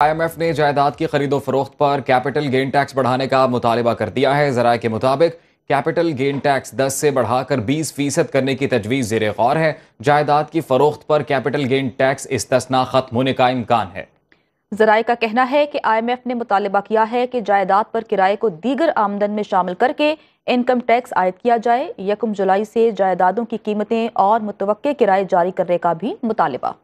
IMF ने जायदाद की खरीदो फरोख्त पर कैपिटल गेन टैक्स बढ़ाने का मुतालबा कर दिया है। जराये के मुताबिक कैपिटल गेन टैक्स 10 से बढ़ाकर 20 फ़ीसद करने की तजवीज़ जेर गौर है। जायदाद की फरोख्त पर कैपिटल गेन टैक्स इस्तना खत्म होने का इम्कान है। जराये का कहना है कि आई एम एफ़ ने मुतालबा किया है कि जायदाद पर किराए को दीगर आमदन में शामिल करके इनकम टैक्स आयद किया जाए। यकम जुलाई से जायदादों की कीमतें और मुतव किराए जारी करने का भी मुतालबा।